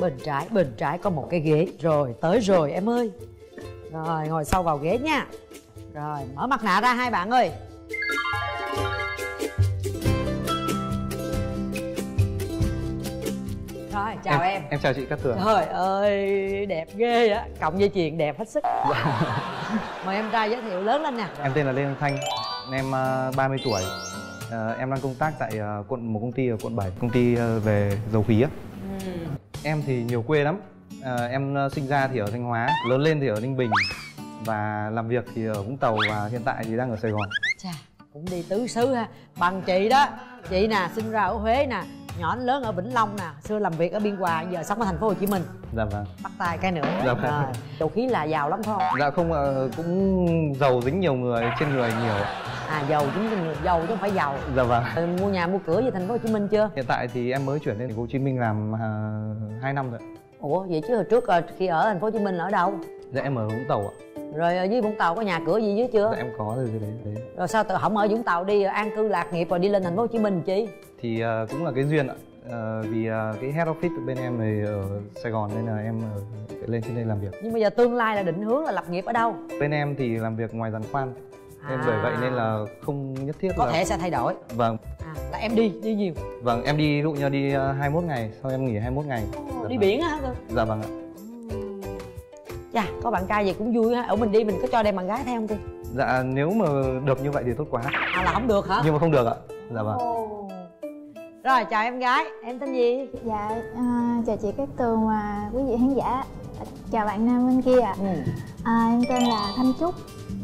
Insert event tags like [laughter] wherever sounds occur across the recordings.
bên trái bên trái có một cái ghế. Rồi tới rồi em ơi. Rồi ngồi sâu vào ghế nha. Rồi mở mặt nạ ra hai bạn ơi. Rồi chào em, em. chào chị Cát Tường. Trời ơi đẹp ghê á. Cộng dây chuyền đẹp hết sức. [laughs] Mời em trai giới thiệu lớn lên nè. Em tên là Lê Thanh. Em uh, 30 tuổi. Ờ, em đang công tác tại ờ, quận một công ty ở quận 7 công ty ờ, về dầu khí á em thì nhiều quê lắm. Ờ, em ờ, sinh ra thì ở Thanh Hóa lớn lên thì ở Ninh Bình. Và làm việc thì ở Vũng Tàu và hiện tại thì đang ở Sài Gòn. Chà, cũng đi tứ xứ ha. Bằng chị đó. Chị nè, sinh ra ở Huế nè. Nhỏ lớn ở Vĩnh Long nè. Xưa làm việc ở Biên Hòa, giờ sống ở thành phố Hồ Chí Minh. Dạ vâng. Bắt tay cái nữa. Dạ vâng. Rồi, Dầu khí là giàu lắm phải không? dạ không ờ, cũng giàu dính nhiều người trên người nhiều À giàu là người giàu chứ không phải giàu dạ vâng Rồi, Mua nhà mua cửa về thành phố Hồ Chí Minh chưa? hiện tại thì em mới chuyển lên thành phố Hồ Chí Minh làm uh, 2 năm rồi Ủa vậy chứ hồi trước ờ, khi ở thành phố Hồ Chí Minh là ở đâu? dạ em ở Vũng Tàu ạ Rồi ở dưới Vũng Tàu có nhà cửa gì dưới chưa? dạ em có rồi đấy, đấy. Rồi sao tự không ở Vũng Tàu đi an cư lạc nghiệp rồi đi lên thành phố Hồ Chí Minh chi? thì ờ, cũng là cái duyên ạ Ờ, vì ờ, cái head office bên em thì ở Sài Gòn nên là em ờ, phải lên trên đây làm việc Nhưng bây giờ tương lai là định hướng là lập nghiệp ở đâu? bên em thì làm việc ngoài giàn khoan nên À. bởi vậy nên là không nhất thiết Có là thể sẽ thay đổi vâng à, Là em đi, đi nhiều vâng em đi ví dụ như đi ờ, 21 ngày sau em nghỉ 21 ngày Dạ Đi vâng. biển á dạ vâng ạ Chà, có bạn trai gì cũng vui ha. Ở mình đi mình có cho đem bạn gái theo không Tiên? dạ nếu mà được như vậy thì tốt quá À là không được hả? nhưng mà không được ạ dạ vâng Ồ. Rồi, chào em gái. Em tên gì? Dạ, à, chào chị Cát Tường và quý vị khán giả Chào bạn nam bên kia ạ Ừ. à, Em tên là Thanh Trúc,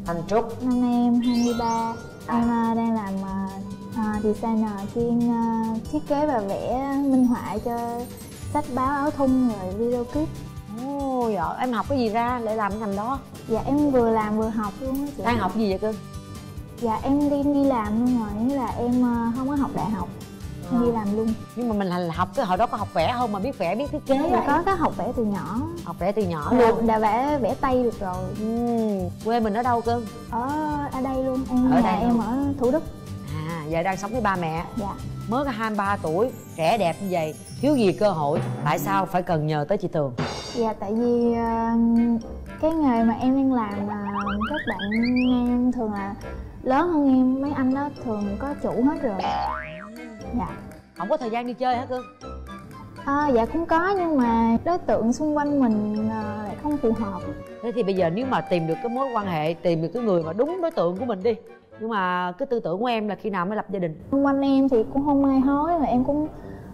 Thanh Trúc. năm nay em 23 Em à, đang làm à, à, designer chuyên à, thiết kế và vẽ minh họa cho sách báo áo thun rồi video clip Ồ, giỏi. Em học cái gì ra để làm cái ngành đó? Dạ em vừa làm vừa học luôn á chị Đang học gì vậy cưng? Dạ em đi đi làm luôn rồi, nghĩa là em à, không có học đại học Em đi làm luôn. Nhưng mà mình là học cái hồi đó có học vẽ không? Mà biết vẽ biết thiết kế Dạ có có học vẽ từ nhỏ. Học vẽ từ nhỏ Được, luôn. đã vẽ vẽ tay được rồi. Ừ. quê mình ở đâu cưng Ở ở đây luôn, em Ở nhà đây em luôn. ở Thủ Đức. À giờ đang sống với ba mẹ. Dạ. Mới có 23 tuổi trẻ đẹp như vậy. Thiếu gì cơ hội? Tại sao phải cần nhờ tới chị tường? Dạ tại vì ờ, cái nghề mà em đang làm là các bạn nam thường là lớn hơn em. Mấy anh đó thường có chủ hết rồi Dạ. Không có thời gian đi chơi hả cưng à, Dạ cũng có nhưng mà đối tượng xung quanh mình ờ, lại không phù hợp. Thế thì bây giờ nếu mà tìm được cái mối quan hệ tìm được cái người mà đúng đối tượng của mình đi nhưng mà cái tư tưởng của em là khi nào mới lập gia đình? Xung quanh em thì cũng không ai hối mà em cũng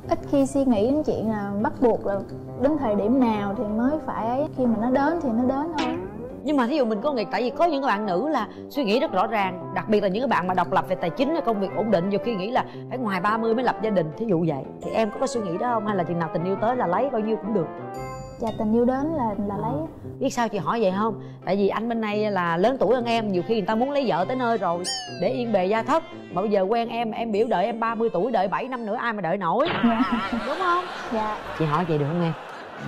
ít khi suy nghĩ đến chuyện là bắt buộc là đến thời điểm nào thì mới phải ấy. Khi mà nó đến thì nó đến thôi nhưng mà thí dụ mình có nghĩ tại vì có những bạn nữ là suy nghĩ rất rõ ràng đặc biệt là những bạn mà độc lập về tài chính hay công việc ổn định nhiều khi nghĩ là phải ngoài 30 mới lập gia đình thí dụ vậy. Thì em có cái suy nghĩ đó không? Hay là chừng nào tình yêu tới là lấy bao nhiêu cũng được? Và tình yêu đến là là lấy. Biết sao chị hỏi vậy không? Tại vì anh bên này là lớn tuổi hơn em nhiều khi người ta muốn lấy vợ tới nơi rồi để yên bề gia thất. Mà bây giờ quen em em biểu đợi em 30 tuổi đợi 7 năm nữa ai mà đợi nổi. Đúng không? Dạ. Chị hỏi vậy được không em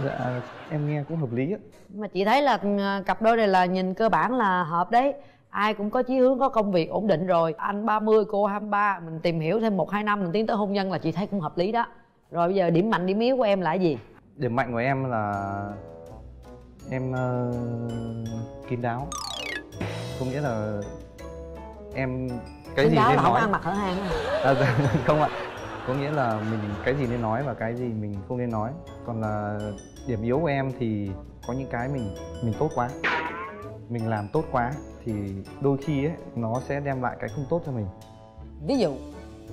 dạ em nghe cũng hợp lý á. Mà chị thấy là ừ, cặp đôi này là nhìn cơ bản là hợp đấy. Ai cũng có chí hướng có công việc ổn định rồi. Anh 30 cô 23 mình tìm hiểu thêm một hai năm mình tiến tới hôn nhân là chị thấy cũng hợp lý đó. Rồi bây giờ điểm mạnh điểm yếu của em là cái gì? Điểm mạnh của em là em ờ, kín đáo. Có nghĩa là em cái Kín gì đáo nên là không nói. ăn mặc hở hang à, dạ, [laughs] không ạ. Có nghĩa là mình cái gì nên nói và cái gì mình không nên nói còn là điểm yếu của em thì có những cái mình mình tốt quá. Mình làm tốt quá thì đôi khi ấy nó sẽ đem lại cái không tốt cho mình. Ví dụ?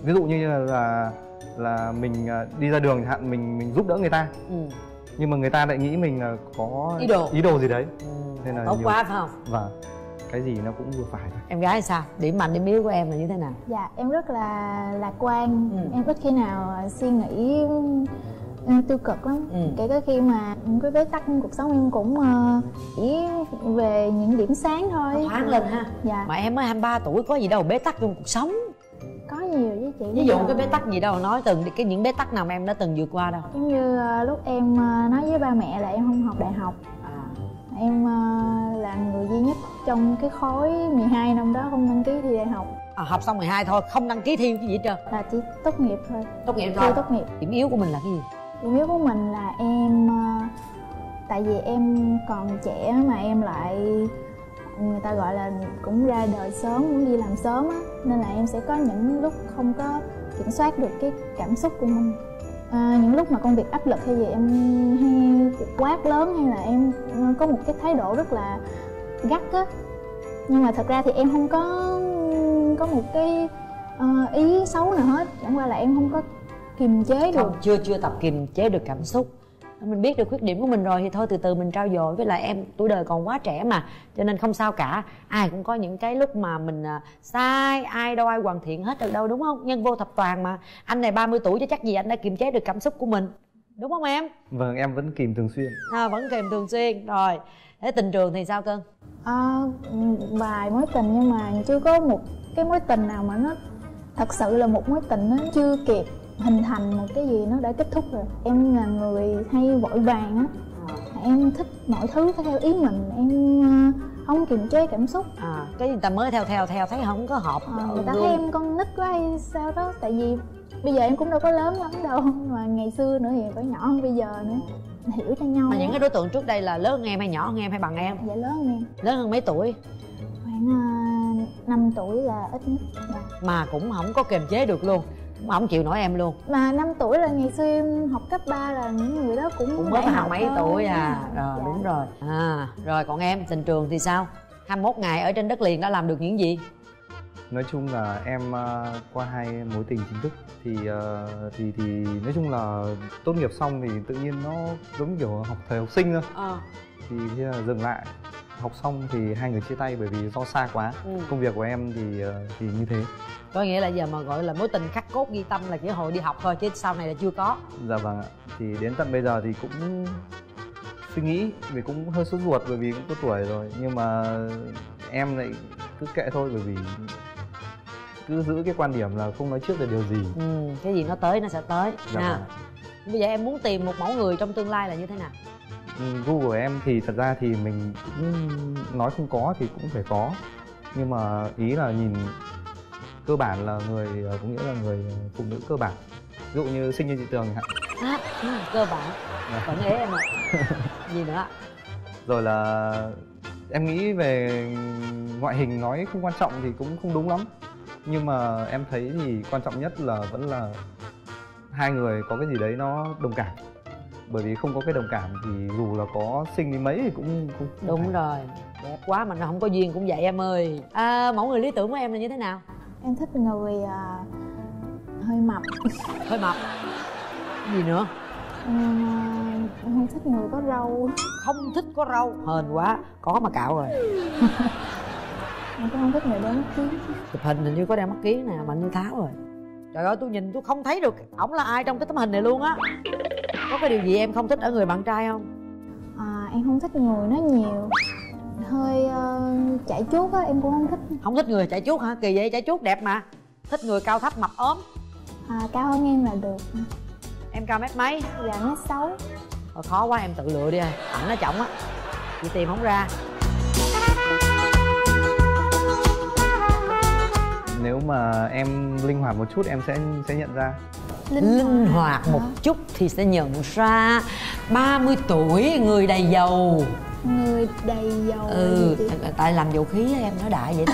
Ví dụ như là là mình à, đi ra đường chẳng hạn mình mình giúp đỡ người ta. Ừ. nhưng mà người ta lại nghĩ mình là có Ý đồ. ý đồ gì đấy. Ừ. Nên là tốt nhiều- quá phải không? Và cái gì nó cũng vừa phải thôi. Em gái sao? Điểm mạnh điểm yếu của em là như thế nào? Dạ em rất là lạc quan. Ừ. Em ít khi nào suy nghĩ tiêu cực lắm Ừ. Kể cả khi mà cái bế tắc trong cuộc sống em cũng ờ, chỉ về những điểm sáng thôi. Thoáng lên ha. Dạ. Mà em mới 23 tuổi có gì đâu bế tắc trong cuộc sống. Có nhiều với chị. Ví dụ cái bế tắc gì đâu nói từng cái những bế tắc nào mà em đã từng vượt qua đâu? Giống như ờ, lúc em ờ, nói với ba mẹ là em không học đại học. À. Em là người duy nhất trong cái khối 12 năm đó không đăng ký thi đại học. À, học xong 12 thôi không đăng ký thi cái gì hết trơn. Là chỉ tốt nghiệp thôi. Tốt nghiệp thôi tốt nghiệp. Điểm yếu của mình là cái gì điểm yếu của mình là em ờ, tại vì em còn trẻ mà em lại người ta gọi là cũng ra đời sớm cũng đi làm sớm á. Nên là em sẽ có những lúc không có kiểm soát được cái cảm xúc của mình. À, những lúc mà công việc áp lực hay gì em hay quát lớn hay là em ờ, có một cái thái độ rất là gắt á. Nhưng mà thật ra thì em không có có một cái uh, ý xấu nào hết. Chẳng qua là em không có kiềm chế được. Không chưa chưa tập kiềm chế được cảm xúc. Mình biết được khuyết điểm của mình rồi thì thôi từ từ mình trao dồi. Với lại em tuổi đời còn quá trẻ mà cho nên không sao cả. Ai cũng có những cái lúc mà mình à, sai ai đâu ai hoàn thiện hết được đâu đúng không? Nhân vô thập toàn mà. Anh này 30 tuổi chứ chắc gì anh đã kiềm chế được cảm xúc của mình. Đúng không em? Vâng em vẫn kìm thường xuyên. À, vẫn kìm thường xuyên. Rồi thế tình trường thì sao cưng à, vài mối tình nhưng mà chưa có một cái mối tình nào mà nó thật sự là một mối tình nó chưa kịp hình thành một cái gì nó đã kết thúc rồi. Em là người hay vội vàng á. À. em thích mọi thứ phải theo ý mình em ờ, không kiềm chế cảm xúc. À cái người ta mới theo theo theo thấy không có hợp à, người ta thấy em con nít quá hay sao đó tại vì bây giờ em cũng đâu có lớn lắm đâu mà ngày xưa nữa thì phải nhỏ hơn bây giờ nữa hiểu cho nhau mà những cái đối tượng trước đây là lớn hơn em hay nhỏ hơn em hay bằng em? Dạ lớn hơn em. Lớn hơn mấy tuổi? Khoảng uh, ờ, 5 tuổi là ít nhất. Dạ. mà cũng không có kiềm chế được luôn mà không chịu nổi em luôn. Mà 5 tuổi là ngày xưa em học cấp 3 là những người đó cũng cũng mới học mấy tuổi à. Rồi dạ. đúng rồi. À rồi còn em tình trường thì sao? 21 ngày ở trên đất liền đã làm được những gì? Nói chung là em uh, qua hai mối tình chính thức thì uh, thì thì nói chung là tốt nghiệp xong thì tự nhiên nó giống kiểu học thời học sinh thôi. À. thì thế là dừng lại học xong thì hai người chia tay bởi vì do xa quá. Ừ. công việc của em thì uh, thì như thế. Có nghĩa là giờ mà gọi là mối tình khắc cốt ghi tâm là chỉ hồi đi học thôi chứ sau này là chưa có. Dạ vâng ạ. Thì đến tận bây giờ thì cũng suy nghĩ vì cũng hơi sốt ruột bởi vì cũng có tuổi rồi. Nhưng mà em lại cứ kệ thôi bởi vì cứ giữ cái quan điểm là không nói trước được điều gì. Ừ, cái gì nó tới nó sẽ tới dạ nha vâng. bây giờ em muốn tìm một mẫu người trong tương lai là như thế nào gu của em thì thật ra thì mình cũng nói không có thì cũng phải có. Nhưng mà ý là nhìn cơ bản là người ờ, có nghĩa là người phụ nữ cơ bản. Ví dụ như sinh như chị tường hạn. À, ừ, cơ bản. Dạ. vẫn ế em ạ. [laughs] Gì nữa rồi là em nghĩ về ngoại hình nói không quan trọng thì cũng không đúng lắm. Nhưng mà em thấy thì quan trọng nhất là vẫn là hai người có cái gì đấy nó đồng cảm bởi vì không có cái đồng cảm thì dù là có sinh đi mấy thì cũng cũng đúng phải. rồi đẹp quá mà nó không có duyên cũng vậy em ơi. À, mẫu người lý tưởng của em là như thế nào? Em thích người à, hơi mập. [laughs] Hơi mập. Gì nữa? Em, em không thích người có râu. Không thích có râu. Hên quá có mà cạo rồi. [laughs] Em cũng không thích người đeo mắt kiến chụp hình hình như có đeo mắt kiến nè mạnh như tháo rồi trời ơi tôi nhìn tôi không thấy được ổng là ai trong cái tấm hình này luôn á. Có cái điều gì em không thích ở người bạn trai không? À em không thích người nói nhiều. Hơi uh, chạy chuốt á em cũng không thích. Không thích người chạy chuốt hả? Kỳ vậy chạy chuốt đẹp mà. Thích người cao thấp mập ốm. À cao hơn em là được. Em cao mét mấy? Dạ mét sáu. Thôi khó quá em tự lựa đi ảnh nó trọng á. Chị tìm không ra nếu mà em linh hoạt một chút em sẽ sẽ nhận ra. Linh, linh hoạt một chút thì sẽ nhận ra. 30 tuổi người đầy dầu. Người đầy dầu ừ tại làm dầu khí em nói đại vậy đó.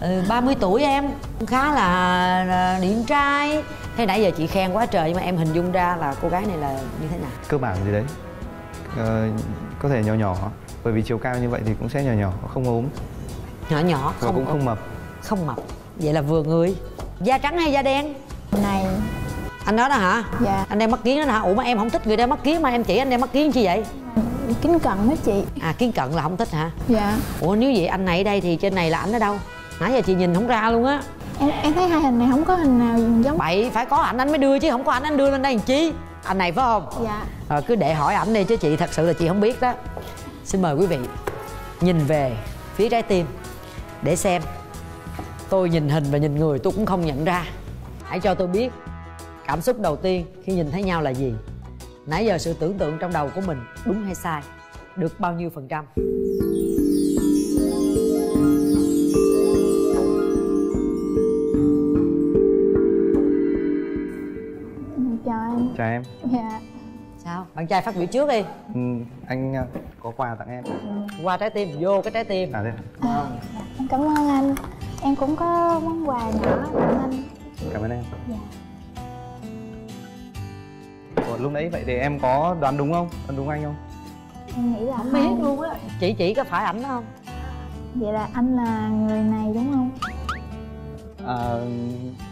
Ừ, 30 tuổi em khá là, là điện trai. Thế nãy giờ chị khen quá trời nhưng mà em hình dung ra là cô gái này là như thế nào? Cơ bản gì đấy? Ờ, có thể nhỏ nhỏ bởi vì chiều cao như vậy thì cũng sẽ nhỏ nhỏ không ốm. Nhỏ nhỏ không cũng không mập. Không mập vậy là vừa người. Da trắng hay da đen? Này. Anh đó đó hả? Dạ. Anh đeo mắt kiến đó hả? Ủa mà em không thích người đeo mắt kiến mà em chỉ anh đeo mắt kiến chi vậy? Kiến cận đó chị. À kiến cận là không thích hả? Dạ. Ủa nếu vậy anh này ở đây thì trên này là ảnh ở đâu? Nãy giờ chị nhìn không ra luôn á. Em em thấy hai hình này không có hình nào giống. Bậy phải có ảnh anh mới đưa chứ không có ảnh anh đưa lên đây làm chi? Anh này phải không? Dạ. À, cứ để hỏi ảnh đi chứ chị thật sự là chị không biết đó. Xin mời quý vị nhìn về phía trái tim để xem tôi nhìn hình và nhìn người tôi cũng không nhận ra. Hãy cho tôi biết cảm xúc đầu tiên khi nhìn thấy nhau là gì. Nãy giờ sự tưởng tượng trong đầu của mình đúng hay sai? Được bao nhiêu phần trăm? Chào anh chào em. Dạ. Sao? Bạn trai phát biểu trước đi. Ừ, anh ờ, có quà tặng em. Qua trái tim vô cái trái tim. À đây à, cảm ơn anh em cũng có món quà nhỏ tặng anh. Cảm ơn em. Dạ. Ủa, lúc nãy vậy thì em có đoán đúng không? Đoán đúng anh không? Em nghĩ là không biết luôn á. Chị chỉ có phải ảnh đó không? Vậy là anh là người này đúng không? À,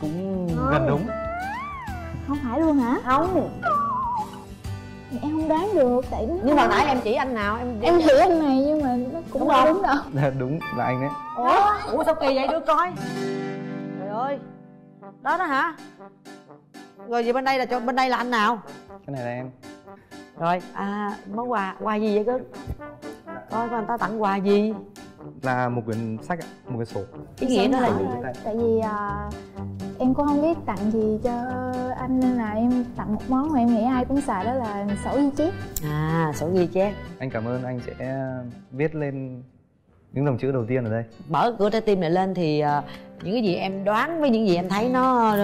cũng Không. gần đúng. Không phải luôn hả? Không em không đoán được tại nó- nhưng mà nãy em chỉ anh nào em em nghĩ anh này nhưng mà nó cũng Đúng không? đúng đâu. [laughs] Đúng là anh đấy. Ủa? Ủa sao kỳ vậy đưa coi. Trời ơi. Đó đó hả? Rồi vậy bên đây là cho bên đây là anh nào? Cái này là em. Rồi à món quà quà gì vậy cưng coi coi người ta tặng quà gì là một quyển sách ạ một cái sổ. Ý nghĩa nó là gì? tại vì à, em cũng không biết tặng gì cho anh nên là em tặng một món mà em nghĩ ai cũng xài đó là sổ ghi chép. À sổ ghi chép. Anh cảm ơn anh sẽ viết lên những dòng chữ đầu tiên ở đây. Mở cửa trái tim này lên thì ờ, những cái gì em đoán với những gì em thấy nó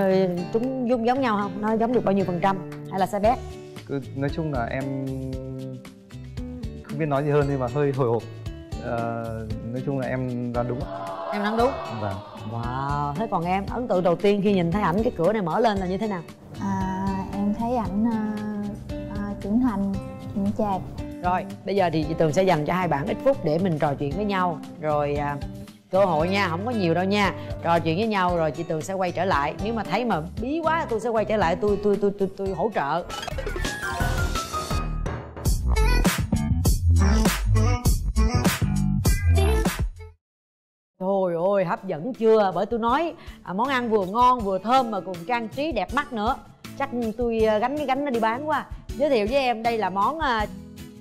chúng giống giống nhau không? Nó giống được bao nhiêu phần trăm? Hay là sai bét cứ nói chung là em không biết nói gì hơn nhưng mà hơi hồi hộp Ờ, nói chung là em đoán đúng em đoán đúng. Vâng. Wow thế còn em ấn tượng đầu tiên khi nhìn thấy ảnh cái cửa này mở lên là như thế nào? À, em thấy ảnh à, à, trưởng thành chững chạc. Rồi bây giờ thì chị tường sẽ dành cho hai bạn ít phút để mình trò chuyện với nhau. Rồi à, cơ hội nha không có nhiều đâu nha. Trò chuyện với nhau rồi chị tường sẽ quay trở lại. Nếu mà thấy mà bí quá tôi sẽ quay trở lại tôi tôi tôi tôi, tôi hỗ trợ hấp dẫn chưa? Bởi tôi nói à, món ăn vừa ngon vừa thơm mà còn trang trí đẹp mắt nữa. Chắc tôi à, gánh cái gánh nó đi bán quá. Giới thiệu với em đây là món à,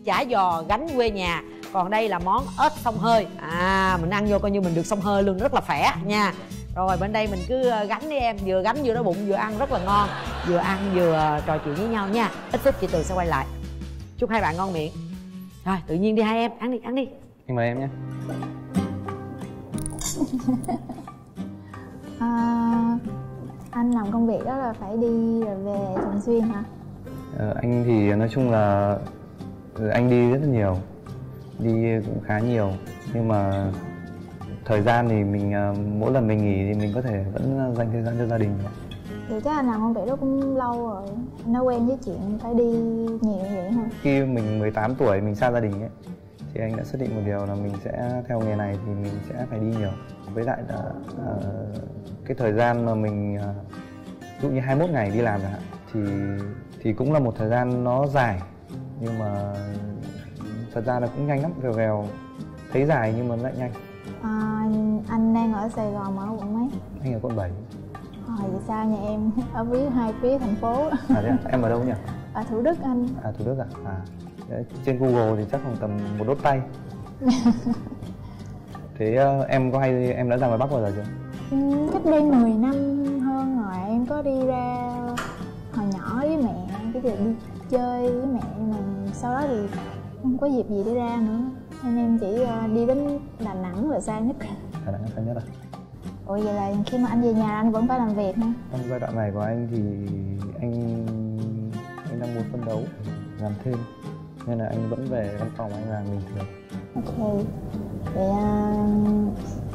chả giò gánh quê nhà. Còn đây là món ớt sông hơi. À mình ăn vô coi như mình được sông hơi luôn rất là khỏe nha. Rồi bên đây mình cứ à, gánh đi em. Vừa gánh vừa đói bụng vừa ăn rất là ngon. Vừa ăn vừa à, trò chuyện với nhau nha. Ít phút chị Tường sẽ quay lại. Chúc hai bạn ngon miệng. Rồi tự nhiên đi hai em. Ăn đi ăn đi. Em mời em nhé. [laughs] à, anh làm công việc đó là phải đi rồi về thường xuyên hả? Ờ, anh thì nói chung là ừ, anh đi rất là nhiều đi cũng khá nhiều. Nhưng mà thời gian thì mình ờ, mỗi lần mình nghỉ thì mình có thể vẫn dành thời gian cho gia đình. Thì chắc anh làm công việc đó cũng lâu rồi đã quen với chuyện phải đi nhiều vậy hả? Khi mình 18 tuổi mình xa gia đình ấy thì anh đã xác định một điều là mình sẽ theo nghề này thì mình sẽ phải đi nhiều. Với lại là ờ, cái thời gian mà mình ờ, ví dụ như 21 ngày đi làm chẳng hạn thì thì cũng là một thời gian nó dài. Nhưng mà thật ra là cũng nhanh lắm vèo vèo thấy dài nhưng mà lại nhanh. À, anh đang ở sài gòn mà ở quận mấy? Anh ở quận 7 à, vậy sao nhà em ở phía hai phía thành phố? À thế à? em ở đâu nhỉ? Ở thủ đức anh. À thủ đức à? À Đấy, trên google thì chắc khoảng tầm một đốt tay. [laughs] Thế ờ, em có hay em đã ra ngoài bắc bao giờ chưa? Ừ, cách đây 10 năm hơn rồi em có đi ra hồi nhỏ với mẹ cái việc đi chơi với mẹ mà sau đó thì không có dịp gì để ra nữa. Nên em chỉ ờ, đi đến Đà Nẵng là xa nhất. Đà Nẵng xa nhất à? Ủa vậy là khi mà anh về nhà anh vẫn phải làm việc hả? trong giai đoạn này của anh thì anh anh đang muốn phân đấu làm thêm nên là anh vẫn về văn phòng anh làm bình thường. Ok. Vậy, à,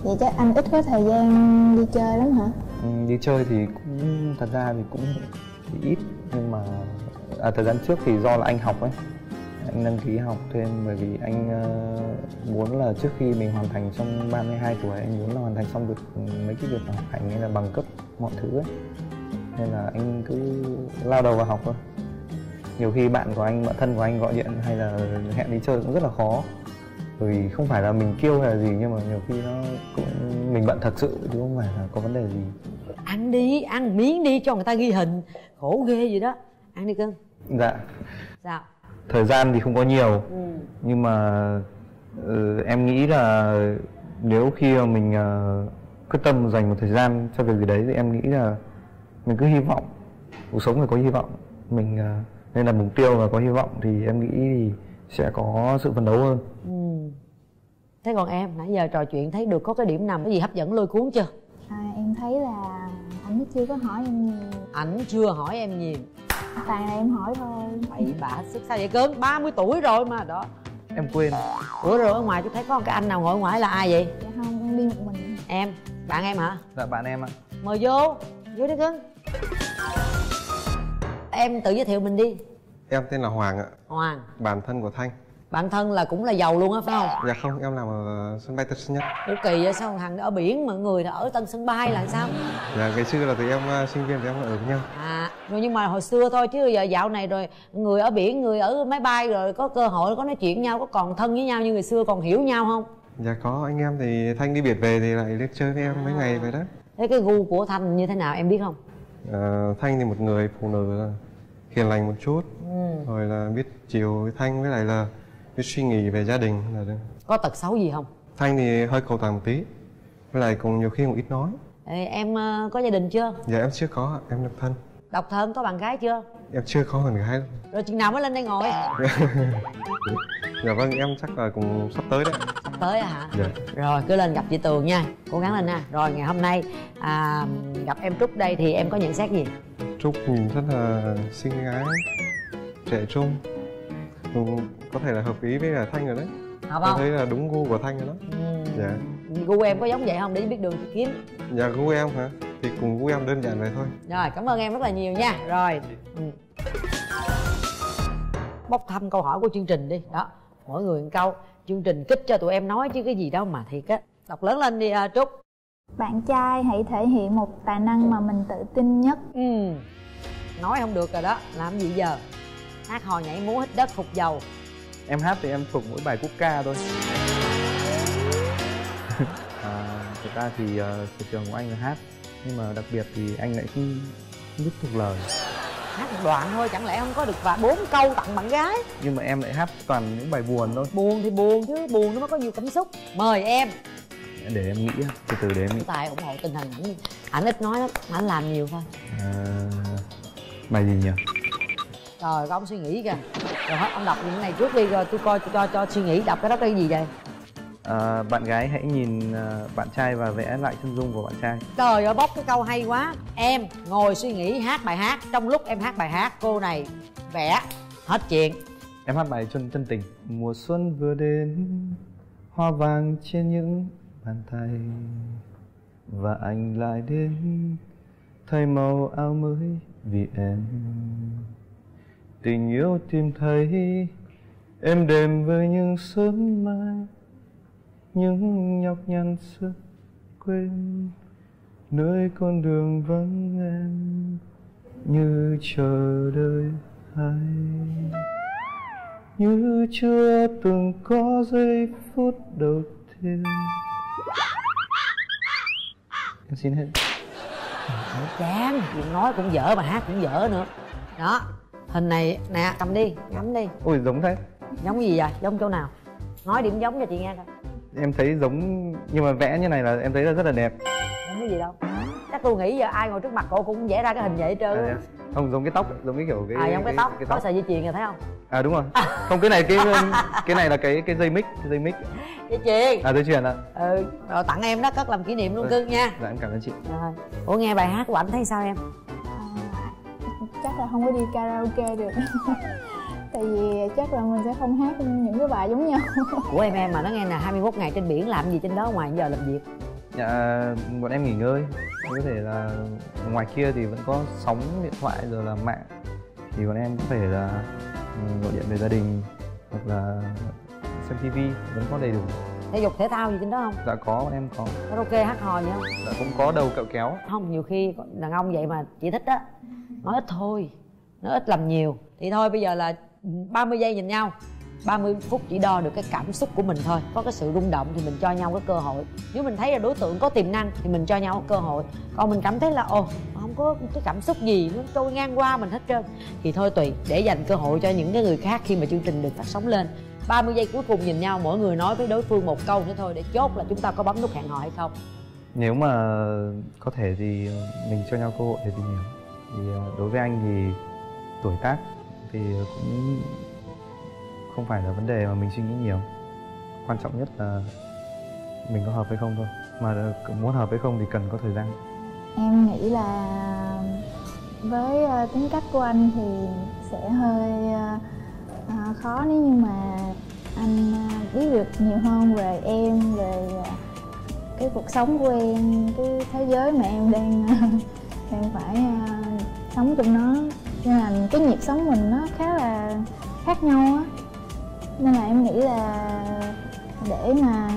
vậy chắc anh ít có thời gian đi chơi lắm hả? ừ, đi chơi thì cũng thật ra thì cũng thì ít nhưng mà à, thời gian trước thì do là anh học ấy. Anh đăng ký học thêm bởi vì anh ờ, muốn là trước khi mình hoàn thành trong 32 tuổi anh muốn là hoàn thành xong được mấy cái việc học hành hay là bằng cấp mọi thứ ấy. Nên là anh cứ lao đầu vào học thôi nhiều khi bạn của anh bạn thân của anh gọi điện hay là hẹn đi chơi cũng rất là khó. Bởi vì không phải là mình kêu hay là gì nhưng mà nhiều khi nó cũng mình bận thật sự chứ không phải là có vấn đề gì. Ăn đi ăn miếng đi cho người ta ghi hình. Khổ ghê vậy đó. Ăn đi cưng. Dạ. Sao? Thời gian thì không có nhiều. Ừ. nhưng mà ừ, em nghĩ là nếu khi mà mình ờ, quyết tâm dành một thời gian cho việc gì đấy thì em nghĩ là mình cứ hy vọng cuộc sống phải có hy vọng. Mình ờ, nên là mục tiêu và có hy vọng thì em nghĩ thì sẽ có sự phấn đấu hơn. Ừ. Thế còn em nãy giờ trò chuyện thấy được có cái điểm nào cái gì hấp dẫn lôi cuốn chưa? À, em thấy là anh chưa có hỏi em nhiều. Ảnh chưa hỏi em nhiều. Toàn là em hỏi thôi. Bậy bạ sức sao vậy? Cưng 30 tuổi rồi mà đó. Em quên. Ủa rồi ở ngoài tôi thấy có một cái anh nào ngồi ngoài là ai vậy? Dạ không em đi một mình. Em. Bạn em hả? Dạ bạn em ạ. Mời vô. Vô đi cưng em tự giới thiệu mình đi. Em tên là Hoàng ạ, hoàng. Bản thân của Thanh. Bạn thân là cũng là giàu luôn á phải không? Dạ không, em làm ở sân bay Tân Sơn Nhất. Ủa kỳ vậy sao? Thằng ở biển mà người thì ở tân sân bay là sao? Dạ ngày xưa là tụi em ờ, sinh viên tụi em ở với nhau. À rồi nhưng mà hồi xưa thôi chứ giờ dạo này rồi người ở biển người ở máy bay rồi có cơ hội có nói chuyện nhau có còn thân với nhau như người xưa còn hiểu nhau không? Dạ có, anh em thì Thanh đi biệt về thì lại lên chơi với em mấy ngày vậy đó. Thế cái gu của thanh như thế nào em biết không? Ờ, Thanh thì một người phụ nữ là hiền lành một chút ừ. Rồi là biết chiều với Thanh với lại là biết suy nghĩ về gia đình là được. có tật xấu gì không? Thanh thì hơi cầu toàn một tí Với lại cũng nhiều khi cũng ít nói. Ê, em ờ, có gia đình chưa? Dạ em chưa có, ạ, em độc thân. Độc thân có bạn gái chưa? Em chưa có bạn gái. Rồi chừng nào mới lên đây ngồi? [laughs] Dạ vâng, em chắc là cũng sắp tới đấy tới hả? Dạ. Rồi cứ lên gặp chị tường nha. Cố gắng lên nha rồi ngày hôm nay à, gặp em trúc đây thì em có nhận xét gì? Trúc nhìn rất là xinh gái trẻ trung. Ừ, có thể là hợp ý với cả Thanh rồi đấy. Hợp không? Thấy là đúng gu của Thanh rồi đó. Ừ. Dạ. Gu em có giống vậy không? Để biết đường kiếm. Dạ gu em hả? Thì cùng gu em đơn giản vậy thôi. Rồi cảm ơn em rất là nhiều nha. Rồi. Ừ. bốc thăm câu hỏi của chương trình đi. Đó mỗi người một câu chương trình kích cho tụi em nói chứ cái gì đâu mà thiệt á. Đọc lớn lên đi à, trúc. Bạn trai hãy thể hiện một tài năng mà mình tự tin nhất. Ừ. Nói không được rồi đó làm gì giờ? Hát hò nhảy múa hít đất phục dầu. Em hát thì em thuộc mỗi bài quốc ca thôi. [laughs] À, thực ra thì uh, sở trường của anh là hát nhưng mà đặc biệt thì anh lại không, không biết thuộc lời hát một đoạn thôi chẳng lẽ không có được và bốn câu tặng bạn gái? Nhưng mà em lại hát toàn những bài buồn thôi. Buồn thì buồn chứ buồn nó mới có nhiều cảm xúc. Mời em. Để em nghĩ từ từ để em nghĩ. Tài ủng hộ tình hình ảnh ảnh ít nói lắm ảnh làm nhiều thôi. À, bài gì nhỉ? Rồi có ông suy nghĩ kìa. Rồi hết ông đọc những này trước đi rồi tôi coi cho cho suy nghĩ đọc cái đó cái gì vậy à, bạn gái hãy nhìn à, bạn trai và vẽ lại chân dung của bạn trai. Trời ơi bóc cái câu hay quá. Em ngồi suy nghĩ hát bài hát trong lúc em hát bài hát cô này vẽ hết chuyện. Em hát bài chân chân tình. Mùa xuân vừa đến hoa vàng trên những bàn tay. Và anh lại đến thay màu áo mới vì em. Tình yêu tìm thấy êm đềm với những sớm mai những nhọc nhằn sức quên. Nơi con đường vắng em như chờ đợi hay như chưa từng có giây phút đầu tiên. Em xin hết. Chán. Chuyện nói cũng dở mà hát cũng dở nữa. Đó hình này nè cầm đi ngắm đi. Ôi giống thế. Giống gì vậy? Giống chỗ nào? Nói điểm giống cho chị nghe coi em thấy giống nhưng mà vẽ như này là em thấy là rất là đẹp. Giống cái gì đâu. Chắc tôi nghĩ giờ ai ngồi trước mặt cô cũng vẽ ra cái hình vậy hết trơn à, đẹp. không giống cái tóc giống cái kiểu cái à giống cái, tóc. cái có sợi dây chuyền rồi thấy không? À đúng rồi. Không cái này cái cái này là cái cái dây mic cái dây mic. Dây chuyền. À dây chuyền ạ. Ừ rồi tặng em đó cất làm kỷ niệm luôn Ừ. cưng nha. Dạ em cảm ơn chị. Rồi. Ủa nghe bài hát của ảnh thấy sao em? À, chắc là không có đi karaoke được [laughs] tại vì chắc là mình sẽ không hát những cái bài giống nhau. [laughs] Của em em mà nó nghe là 21 ngày trên biển làm gì trên đó ngoài giờ làm việc? Dạ bọn em nghỉ ngơi. Có thể là ngoài kia thì vẫn có sóng điện thoại rồi là mạng. Thì bọn em có thể là ừ, gọi điện về gia đình hoặc là xem tivi vẫn có đầy đủ. Thể dục thể thao gì trên đó không? Dạ có bọn em có. Karaoke hát hò gì không? Dạ cũng có đầu kẹo kéo. Không nhiều khi đàn ông vậy mà chị thích á nói ít thôi nói ít làm nhiều. Thì thôi bây giờ là 30 giây nhìn nhau 30 phút chỉ đo được cái cảm xúc của mình thôi. Có cái sự rung động thì mình cho nhau cái cơ hội. Nếu mình thấy là đối tượng có tiềm năng thì mình cho nhau cái cơ hội. Còn mình cảm thấy là, ồ, không có cái cảm xúc gì, nó trôi ngang qua mình hết trơn. Thì thôi tùy, để dành cơ hội cho những cái người khác khi mà chương trình được phát sóng lên. 30 giây cuối cùng nhìn nhau, mỗi người nói với đối phương một câu nữa thôi để chốt là chúng ta có bấm nút hẹn hò hay không. Nếu mà có thể thì mình cho nhau cơ hội để tìm hiểu thì ờ, đối với anh thì tuổi tác thì cũng không phải là vấn đề mà mình suy nghĩ nhiều. Quan trọng nhất là mình có hợp hay không thôi. Mà muốn hợp hay không thì cần có thời gian. Em nghĩ là với ờ, tính cách của anh thì sẽ hơi ờ, ờ, khó nếu như mà anh biết được nhiều hơn về em, về cái cuộc sống của em, cái thế giới mà em đang [laughs] đang phải sống trong nó nên là cái nhịp sống mình nó khá là khác nhau á. Nên là em nghĩ là để mà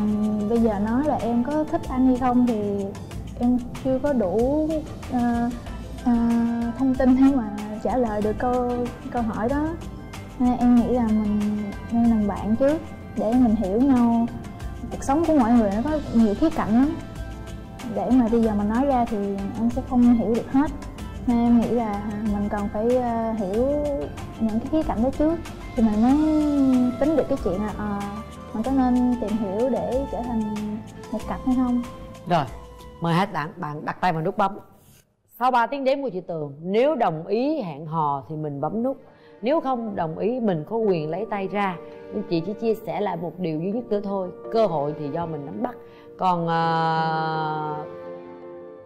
bây giờ nói là em có thích anh hay không thì em chưa có đủ uh, uh, thông tin hay mà trả lời được câu câu hỏi đó. Nên em nghĩ là mình nên làm bạn trước để mình hiểu nhau. Cuộc sống của mọi người nó có nhiều khía cạnh lắm. Để mà bây giờ mình nói ra thì em sẽ không hiểu được hết em nghĩ là mình cần phải ờ, hiểu những cái khía cạnh đó trước. Thì mình mới tính được cái chuyện là à, mình có nên tìm hiểu để trở thành một cặp hay không. Rồi mời hai bạn bạn đặt tay vào nút bấm. Sau 3 tiếng đếm của chị tường nếu đồng ý hẹn hò thì mình bấm nút. Nếu không đồng ý mình có quyền lấy tay ra. Nhưng chị chỉ chia sẻ lại một điều duy nhất nữa thôi. Cơ hội thì do mình nắm bắt. Còn uh,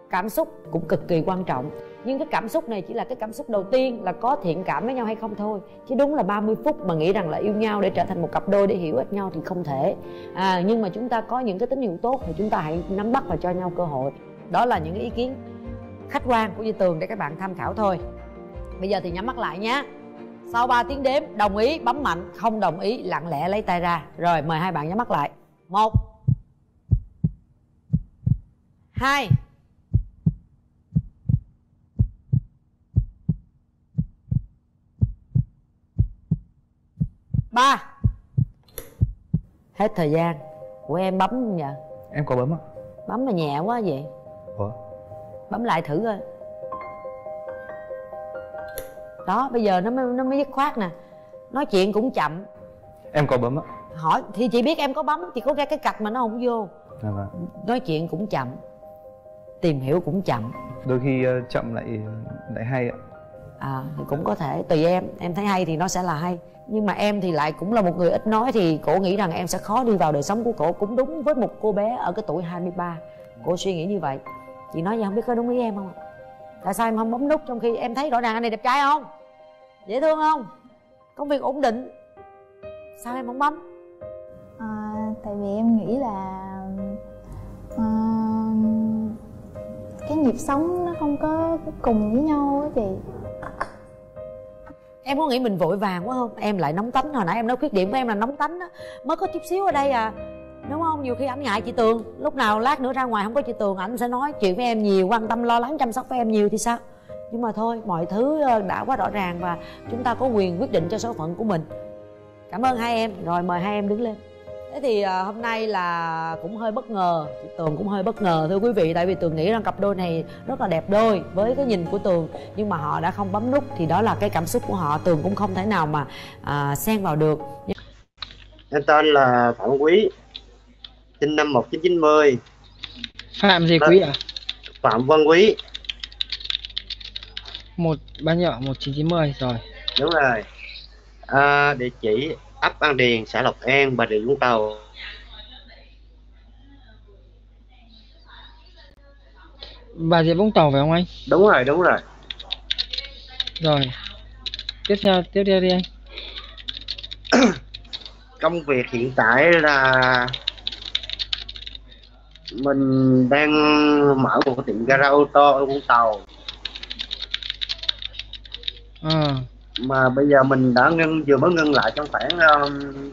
cảm xúc cũng cực kỳ quan trọng nhưng cái cảm xúc này chỉ là cái cảm xúc đầu tiên là có thiện cảm với nhau hay không thôi. Chứ đúng là 30 phút mà nghĩ rằng là yêu nhau để trở thành một cặp đôi để hiểu hết nhau thì không thể. À, nhưng mà chúng ta có những cái tín hiệu tốt thì chúng ta hãy nắm bắt và cho nhau cơ hội. Đó là những cái ý kiến khách quan của Duy Tường để các bạn tham khảo thôi. Bây giờ thì nhắm mắt lại nhé. Sau 3 tiếng đếm đồng ý bấm mạnh không đồng ý lặng lẽ lấy tay ra. Rồi mời hai bạn nhắm mắt lại. Một hai. Ba. Hết thời gian. Của em bấm không vậy? Em có bấm ạ bấm mà nhẹ quá vậy. Ủa? Bấm lại thử coi. Đó bây giờ nó mới nó mới dứt khoát nè. Nói chuyện cũng chậm. Em có bấm ạ hỏi thì chị biết em có bấm thì có ra cái cạch mà nó không vô. Dạ vâng. Nói chuyện cũng chậm. Tìm hiểu cũng chậm. Đôi khi ờ, chậm lại lại hay ạ à thì cũng có thể tùy em. Em thấy hay thì nó sẽ là hay. Nhưng mà em thì lại cũng là một người ít nói thì cổ nghĩ rằng em sẽ khó đi vào đời sống của cổ. Cũng đúng với một cô bé ở cái tuổi 23 cổ suy nghĩ như vậy. Chị nói vậy không biết có đúng ý em không tại sao em không bấm nút trong khi em thấy rõ ràng anh này đẹp trai không? Dễ thương không? Công việc ổn định. Sao em không bấm? À, tại vì em nghĩ là à, cái nhịp sống nó không có cùng với nhau á chị em có nghĩ mình vội vàng quá không? Em lại nóng tánh, hồi nãy em nói khuyết điểm của em là nóng tánh á. Mới có chút xíu ở đây à. Đúng không? Nhiều khi ảnh ngại chị tường. Lúc nào lát nữa ra ngoài không có chị tường, ảnh sẽ nói chuyện với em nhiều, quan tâm lo lắng chăm sóc với em nhiều thì sao? Nhưng mà thôi, mọi thứ ờ, đã quá rõ ràng và chúng ta có quyền quyết định cho số phận của mình. Cảm ơn hai em. Rồi mời hai em đứng lên thế thì à, hôm nay là cũng hơi bất ngờ chị tường cũng hơi bất ngờ thưa quý vị tại vì tường nghĩ rằng cặp đôi này rất là đẹp đôi với cái nhìn của tường nhưng mà họ đã không bấm nút thì đó là cái cảm xúc của họ tường cũng không thể nào mà à, xen vào được Em tên là Phạm Quý Sinh năm 1990 Phạm gì Vâng. quý ạ? Phạm Văn Quý Một ban nhỏ 1990 rồi. Đúng rồi à, Địa chỉ ấp An Điền, xã Lộc An, Bà Rịa Vũng Tàu Bà Rịa Vũng Tàu phải không anh? Đúng rồi, đúng rồi Rồi. Tiếp theo, tiếp theo đi anh. [clears throat] Công việc hiện tại là Mình đang mở một cái tiệm gara ô tô ở Vũng Tàu À, Mà bây giờ mình đã ngưng, vừa mới ngưng lại trong khoảng um,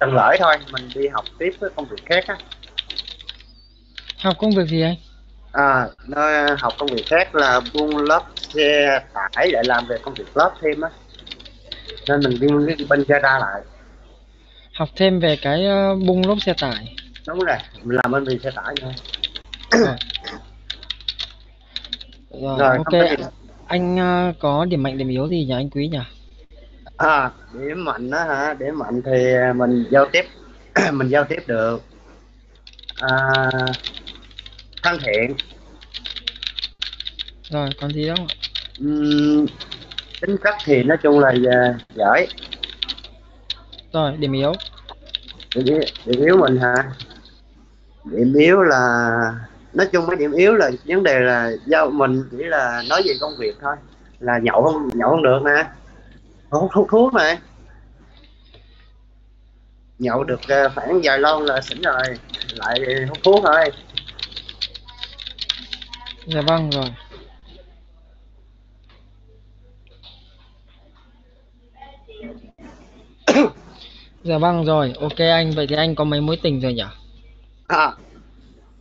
tuần lễ thôi Mình đi học tiếp với công việc khác á học công việc gì anh? À, nơi học công việc khác là buôn lớp xe tải để làm về công việc lớp thêm á nên mình đi bên gara lại Học thêm về cái ờ, bung lốp xe tải. đúng rồi mình làm bên vì xe tải thôi Rồi. Rồi, Rồi, ok. Không. Anh ờ, có điểm mạnh điểm yếu gì nhỉ anh Quý nhỉ? à điểm mạnh đó hả điểm mạnh thì mình giao tiếp [clears throat] mình giao tiếp được à, thân thiện Rồi, còn gì ạ? Ừm, tính cách thì nói chung là à, giỏi Rồi, điểm yếu. điểm, yếu- điểm yếu mình hả điểm yếu là nói chung mấy điểm yếu là vấn đề là giao mình chỉ là nói về công việc thôi là nhậu không nhậu không được nè hút hút thuốc mà nhậu được ờ, khoảng vài lon là xỉn rồi lại hút thuốc thôi Dạ vâng rồi. [coughs] dạ vâng rồi, ok anh. Vậy thì anh có mấy mối tình rồi nhỉ? à,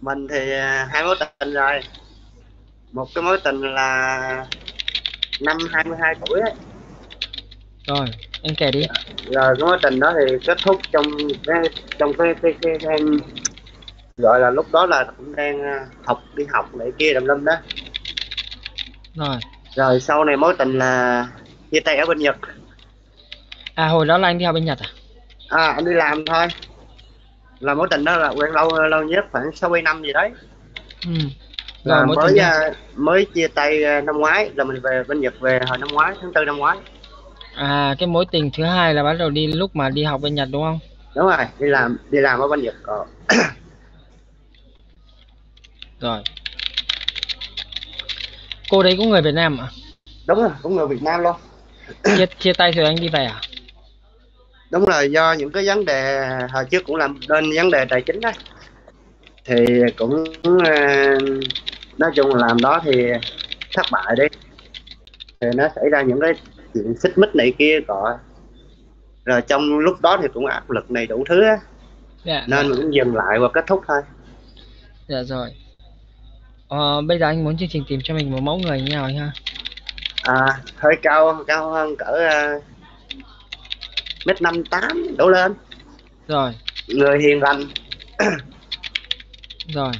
mình thì à, hai mối tình rồi một cái mối tình là năm 22 tuổi ấy. Rồi, anh kể đi. rồi cái mối tình đó thì kết thúc trong cái trong cái cái, cái, cái, gọi là lúc đó là cũng đang à, học đi học này kia đầm lâm đó Rồi. rồi sau này mối tình là chia tay ở bên Nhật À hồi đó là anh đi học bên Nhật à? à anh đi làm thôi là mối tình đó là quen lâu lâu nhất khoảng sáu bảy năm gì đấy Ừ. là mới tình à, mới chia tay à, năm ngoái là mình về bên Nhật về hồi năm ngoái tháng tư năm ngoái À cái mối tình thứ hai là bắt đầu đi lúc mà đi học bên Nhật đúng không? đúng rồi đi làm đi làm ở bên Nhật còn [coughs] Rồi. Cô đấy cũng người Việt Nam à? đúng rồi cũng người Việt Nam luôn Chia chia tay rồi anh đi về à? Đúng rồi do những cái vấn đề hồi trước cũng làm nên vấn đề tài chính đó thì cũng à, nói chung là làm đó thì thất bại đi thì nó xảy ra những cái chuyện xích mích này kia gọi rồi trong lúc đó thì cũng áp lực này đủ thứ á Dạ. nên mình cũng dừng lại và kết thúc thôi Dạ rồi. Ờ, bây giờ anh muốn chương trình tìm cho mình một mẫu người như nào anh ha? à hơi cao cao hơn cỡ à, mét năm tám đổ lên Rồi, người hiền lành [clears throat] rồi.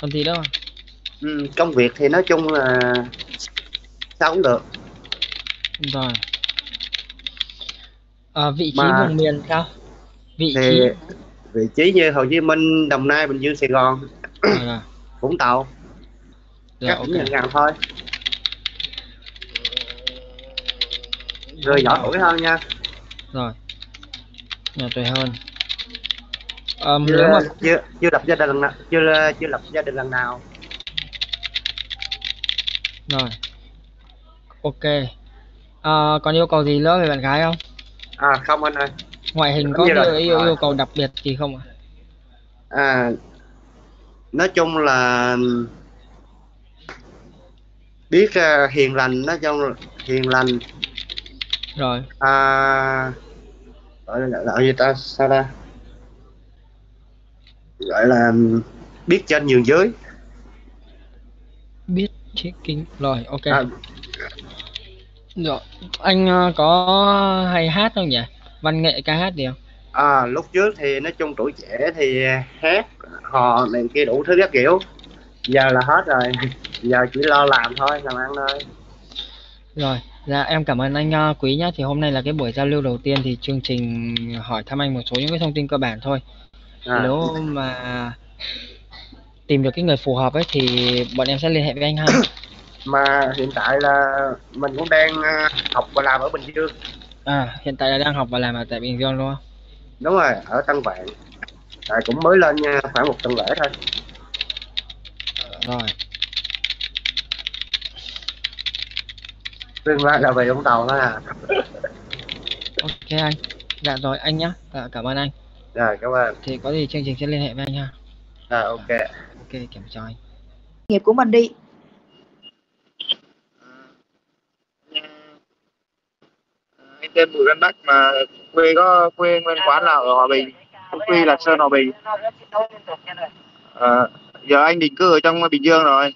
Còn gì đâu? ừ, công việc thì nói chung là sao cũng được Rồi. Ờ, vị trí Mà- vùng miền sao? Vị thì trí. vị trí như Hồ Chí Minh Đồng Nai Bình Dương Sài Gòn Rồi, rồi. [clears throat] Vũng Tàu Rồi, các ok. tỉnh gần gần thôi người nhỏ tuổi hơn nha Rồi. Nhỏ tuổi hơn. Ờm, chưa, nếu mà chưa chưa lập gia đình lần nào chưa chưa lập gia đình lần nào rồi. Ok. Ờ, còn yêu cầu gì nữa về bạn gái không? à không anh ơi Ngoại hình Giống có yêu, yêu, yêu cầu đặc biệt gì không ạ? à nói chung là biết à, hiền lành nói chung hiền lành Rồi. à gọi là gọi gì ta sao ta gọi là biết trên nhường dưới Biết check kính. Rồi, ok. à, Rồi. Anh ờ, có hay hát không nhỉ? Văn nghệ ca hát gì không? à lúc trước thì nói chung tuổi trẻ thì hát hò này kia đủ thứ các kiểu giờ là hết rồi [laughs] giờ chỉ lo làm thôi làm ăn thôi Rồi, dạ em cảm ơn anh ờ, Quý nhá. Thì hôm nay là cái buổi giao lưu đầu tiên thì chương trình hỏi thăm anh một số những cái thông tin cơ bản thôi. à, Nếu mà tìm được cái người phù hợp ấy thì bọn em sẽ liên hệ với anh ha. [coughs] mà hiện tại là mình cũng đang à, học và làm ở Bình Dương À, hiện tại là đang học và làm ở tại Bình Dương đúng không? đúng rồi ở Tân Vạn tại cũng mới lên nha khoảng một tuần lễ thôi Rồi, tương lai là về Vũng Tàu thôi à ok anh. Dạ rồi anh nhá. Dạ, cảm ơn anh. rồi cảm ơn Thì có gì chương trình sẽ liên hệ với anh ha. rồi ok Ok, kiểm tra anh. nghiệp của mình đi anh tên Bùi Văn Đắc mà quê có quê nguyên quán là ở Hòa Bình quy là Sơn Hòa Bình Ờ, giờ anh định cư ở trong Bình Dương rồi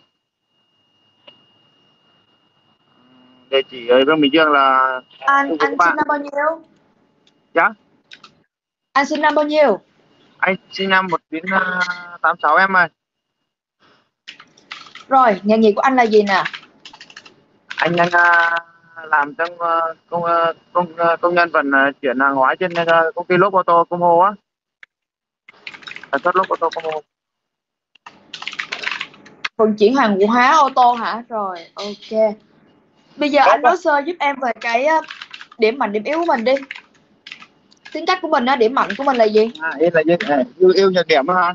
địa chỉ ở trong Bình Dương là anh anh sinh năm bao nhiêu? Dạ? anh sinh năm bao nhiêu? Anh sinh năm 1986 em ơi. Rồi nghề nghiệp của anh là gì nè? Anh đang à, làm trong à, công à, công à, công nhân vận à, chuyển hàng hóa trên à, công ty lốp ô tô công hồ á. Sản xuất lốp ô tô công hồ vận chuyển hàng hóa ô tô hả? Rồi ok bây giờ anh nói sơ giúp em về cái ờ, điểm mạnh điểm yếu của mình đi. Tính cách của mình á điểm mạnh của mình là gì? À, yên là à, yêu, yêu nhược điểm hả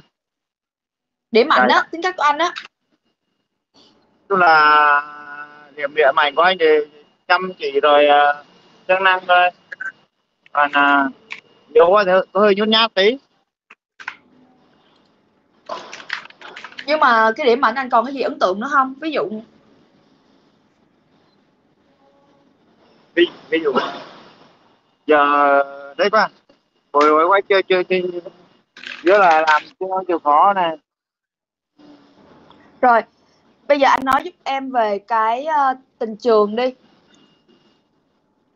điểm mạnh á tính cách của anh á. Tức là điểm điểm mạnh của anh thì chăm chỉ rồi à, siêng năng thôi. Còn à, yếu quá thì có hơi nhút nhát tí. Nhưng mà cái điểm mạnh anh còn cái gì ấn tượng nữa không? Ví dụ ví, ví dụ. Giờ đấy quá hồi hồi quay chơi chơi chơi. Giữa là làm cái chịu khó này rồi bây giờ anh nói giúp em về cái uh, tình trường đi.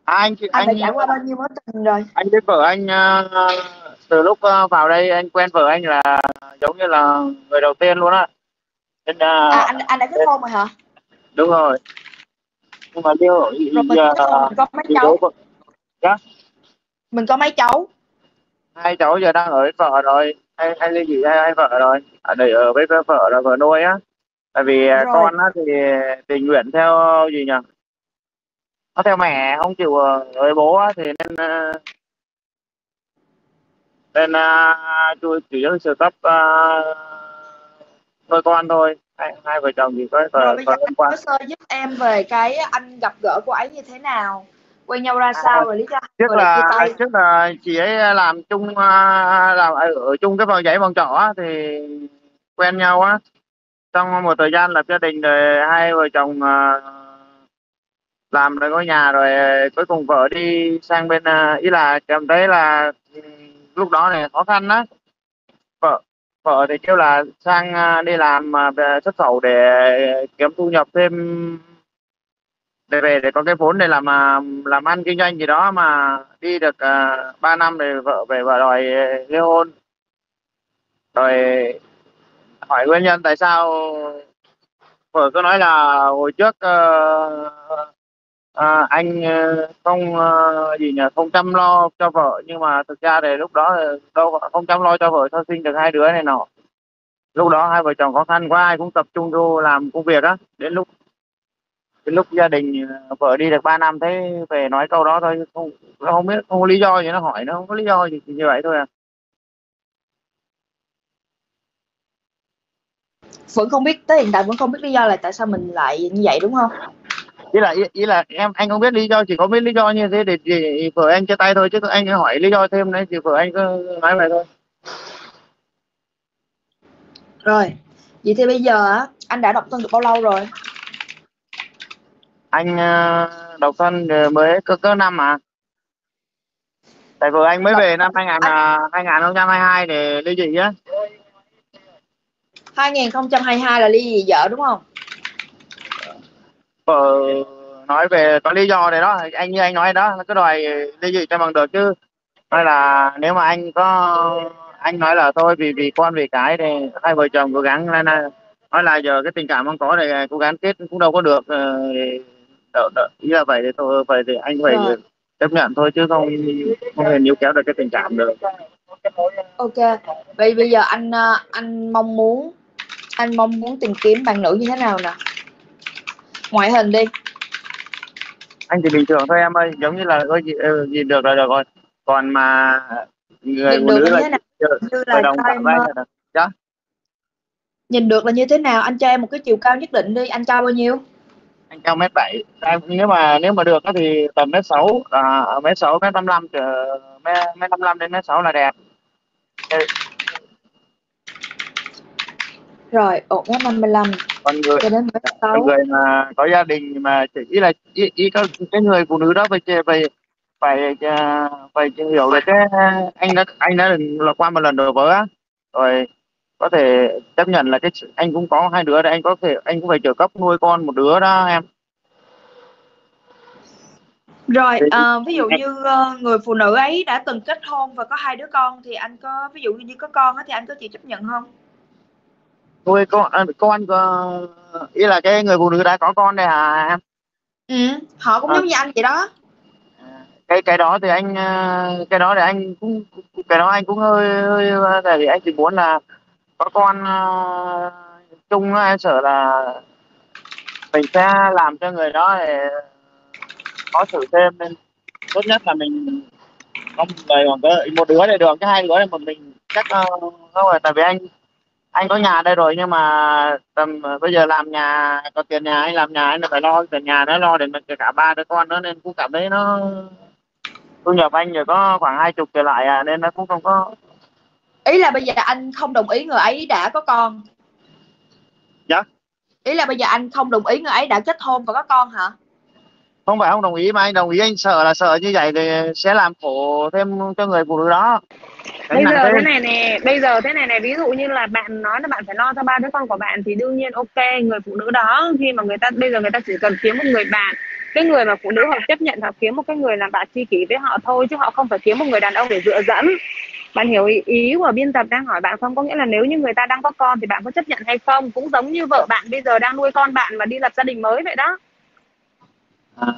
À, anh anh, anh đã trải qua bao nhiêu mối tình rồi? Anh biết vợ anh uh, từ lúc uh, vào đây anh quen vợ anh là giống như là người đầu tiên luôn á. Nên uh, à anh anh đã kết hôn rồi hả? Đúng rồi nhưng mà rồi mình, giờ hôn, mình có mấy cháu? Dạ? mình có mấy cháu? Hai cháu giờ đang ở với vợ rồi. Hay hay ly dị hay hai vợ rồi. Ở đây ở với vợ là vợ nuôi á. Tại vì Rồi. con á thì tình nguyện theo gì nhỉ? Nó theo mẹ không chịu ở với bố á thì nên nên uh, tôi chỉ sự cấp uh, nuôi con thôi hai, hai vợ chồng chỉ có vợ rồi bây giờ anh nói sơ giúp em về cái anh gặp gỡ cô ấy như thế nào? Quen nhau ra sao rồi lý do? trước rồi là trước là chị ấy làm chung à, làm ở ở chung cái phòng giấy phòng trọ thì quen nhau á. Trong một thời gian lập gia đình rồi hai vợ chồng à, làm rồi có nhà rồi cuối cùng vợ đi sang bên à, ý là cảm thấy là ừ, lúc đó này khó khăn á vợ vợ thì kêu là sang à, đi làm à, về xuất khẩu để kiếm thu nhập thêm để về để có cái vốn để làm à, làm ăn kinh doanh gì đó mà đi được uh, 3 năm rồi vợ về vợ đòi ly hôn. Rồi hỏi nguyên nhân tại sao vợ cứ nói là hồi trước uh, à, anh ờ, không ờ, gì nhỉ? Không chăm lo cho vợ nhưng mà thực ra thì lúc đó ờ, đâu không chăm lo cho vợ sau sinh được hai đứa này nọ. Lúc đó hai vợ chồng khó khăn quá ai cũng tập trung vô làm công việc á. Đến lúc đến lúc gia đình vợ đi được 3 năm thấy về nói câu đó thôi không nó không biết không có lý do gì nó hỏi nó không có lý do gì như vậy thôi à. Vẫn không biết tới hiện tại vẫn không biết lý do là tại sao mình lại như vậy đúng không? Ý là ý, ý là em anh không biết lý do chỉ có biết lý do như thế để, để vợ anh chia tay thôi chứ anh hỏi lý do thêm đấy thì vợ anh cứ nói vậy thôi. Rồi vậy thì bây giờ á anh đã độc thân được bao lâu rồi? Anh ờ, độc thân mới có có năm à tại vợ anh mới về năm 2000 à, 2022 để ly dị á. 2022 là ly dị vợ đúng không vợ nói về có lý do này đó. Anh như anh nói đó nó cứ đòi ly dị cho bằng được chứ. Hay là nếu mà anh có anh nói là thôi vì vì con vì cái thì hai vợ chồng cố gắng nên là nói là giờ cái tình cảm không có thì cố gắng kết cũng đâu có được ờ, đỡ, đỡ. ý là vậy thì thôi vậy thì anh phải Rồi. chấp nhận thôi chứ không không thể níu kéo được cái tình cảm được. Ok. Vậy bây giờ anh ờ, anh mong muốn anh mong muốn tìm kiếm bạn nữ như thế nào nè ngoại hình đi. Anh thì bình thường thôi em ơi giống như là có gì, ờ, gì được là được rồi. Còn mà người nhìn phụ được nữ là nào? như là đồng cảm với là được. Dạ? nhìn được là như thế nào? Anh cho em một cái chiều cao nhất định đi. Anh cao bao nhiêu? Anh cao mét bảy. Em nếu mà nếu mà được thì tầm mét sáu à, mét sáu mét năm mét mét năm đến mét sáu là đẹp rồi ổn mét 55 còn người. Cho đến mét còn 6 người mà có gia đình mà chỉ ý là ý, ý có cái người phụ nữ đó phải phải phải phải, à, phải hiểu được cái anh đã anh đã là qua một lần đổ vỡ á. Rồi có thể chấp nhận là cái anh cũng có hai đứa đấy anh có thể anh cũng phải trợ cấp nuôi con một đứa đó em. Rồi ờ, ví dụ như ờ, người phụ nữ ấy đã từng kết hôn và có hai đứa con thì anh có ví dụ như có con thì anh có chịu chấp nhận không nuôi con à, con có ý là cái người phụ nữ đã có con đây hả em ừ họ cũng À. giống như anh vậy đó cái cái đó thì anh ờ, cái đó thì anh cũng cái đó anh cũng hơi hơi tại vì anh chỉ muốn là có con ờ, chung em sợ là mình sẽ làm cho người đó để có xử thêm nên tốt nhất là mình một người có một đứa để được cái hai đứa thì một mình chắc ờ, không rồi tại vì anh anh có nhà đây rồi nhưng mà tầm bây giờ làm nhà có tiền nhà anh làm nhà anh phải lo tiền nhà nó lo mình cả ba đứa con nữa nên cũng cảm thấy nó thu nhập anh chỉ có khoảng hai chục trở lại à nên nó cũng không có. Ý là bây giờ anh không đồng ý người ấy đã có con. Dạ. ý là bây giờ anh không đồng ý người ấy đã kết hôn và có con hả? Không phải không đồng ý mà anh đồng ý anh sợ là sợ như vậy thì sẽ làm khổ thêm cho người phụ nữ đó bây giờ thế này nè bây giờ thế này này ví dụ như là bạn nói là bạn phải lo cho ba đứa con của bạn thì đương nhiên ok người phụ nữ đó khi mà người ta bây giờ người ta chỉ cần kiếm một người bạn cái người mà phụ nữ họ chấp nhận họ kiếm một cái người làm bạn tri kỷ với họ thôi chứ họ không phải kiếm một người đàn ông để dựa dẫn bạn hiểu ý, ý của biên tập đang hỏi bạn không? Có nghĩa là nếu như người ta đang có con thì bạn có chấp nhận hay không? Cũng giống như vợ bạn bây giờ đang nuôi con bạn mà đi lập gia đình mới vậy đó. À,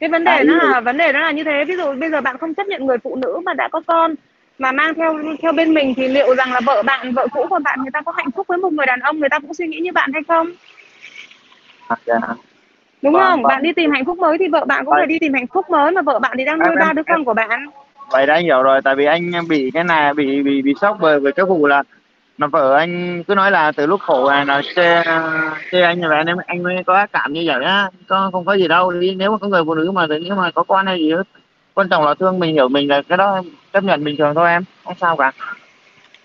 cái vấn đề nó ý là vấn đề nó là như thế. Ví dụ bây giờ bạn không chấp nhận người phụ nữ mà đã có con mà mang theo theo bên mình thì liệu rằng là vợ bạn vợ cũ của bạn người ta có hạnh phúc với một người đàn ông người ta cũng suy nghĩ như bạn hay không à, dạ. đúng Vâng, không vâng. bạn đi tìm hạnh phúc mới thì vợ bạn cũng Vâng. phải đi tìm hạnh phúc mới mà vợ bạn thì đang nuôi Em- ba em- đứa con của bạn vậy đã anh hiểu rồi tại vì anh bị cái này bị bị bị sốc bởi với cái vụ là mà vợ anh cứ nói là từ lúc khổ này là chê chê anh như vậy nên anh mới có ác cảm như vậy á có không có gì đâu nếu mà có người phụ nữ mà nếu mà có con hay gì hết quan trọng là thương mình hiểu mình là cái đó chấp nhận bình thường thôi em. Không sao cả.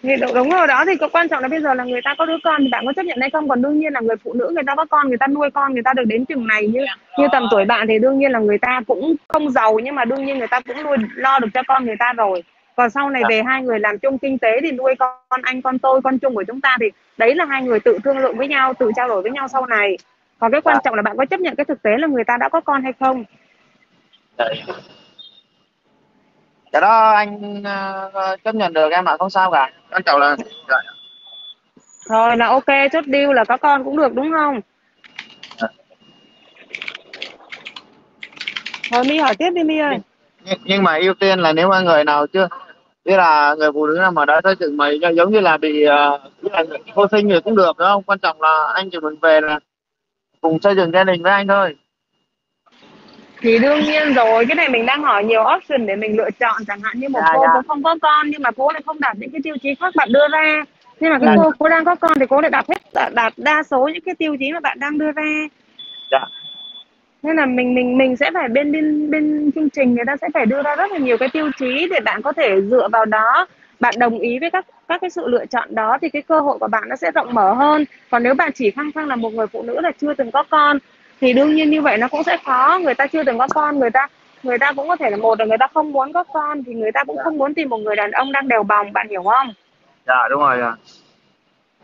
Thì đúng, đúng rồi đó thì có quan trọng là bây giờ là người ta có đứa con thì bạn có chấp nhận hay không? Còn đương nhiên là người phụ nữ người ta có con người ta nuôi con người ta được đến chừng này như như tầm tuổi bạn thì đương nhiên là người ta cũng không giàu nhưng mà đương nhiên người ta cũng nuôi lo được cho con người ta rồi. Còn sau này về hai người làm chung kinh tế thì nuôi con anh con tôi con chung của chúng ta thì đấy là hai người tự thương lượng với nhau tự trao đổi với nhau sau này. Còn cái quan trọng là bạn có chấp nhận cái thực tế là người ta đã có con hay không? Đấy. Cái đó anh ờ, chấp nhận được em ạ không sao cả. Quan trọng là rồi là ok chốt deal là có con cũng được đúng không? Rồi mi hỏi tiếp đi mi ơi. Nhưng, nhưng mà ưu tiên là nếu mà người nào chưa tức là người phụ nữ nào mà đã xây dựng mà giống như là bị uh, là vô sinh thì cũng được đúng không? Quan trọng là anh chỉ muốn về là cùng xây dựng gia đình với anh thôi thì đương nhiên rồi cái này mình đang hỏi nhiều option để mình lựa chọn chẳng hạn như một Dạ, cô dạ. cũng không có con nhưng mà cô lại không đạt những cái tiêu chí khác bạn đưa ra. Nhưng mà cái Dạ. cô cô đang có con thì cô lại đạt hết đạt, đạt đa số những cái tiêu chí mà bạn đang đưa ra. Dạ. Nên là mình mình mình sẽ phải bên bên bên chương trình người ta sẽ phải đưa ra rất là nhiều cái tiêu chí để bạn có thể dựa vào đó. Bạn đồng ý với các các cái sự lựa chọn đó thì cái cơ hội của bạn nó sẽ rộng mở hơn. Còn nếu bạn chỉ khăng khăng là một người phụ nữ là chưa từng có con thì đương nhiên như vậy nó cũng sẽ khó người ta chưa từng có con người ta người ta cũng có thể là một là người ta không muốn có con thì người ta cũng không muốn tìm một người đàn ông đang đều bòng bạn hiểu không dạ đúng rồi dạ.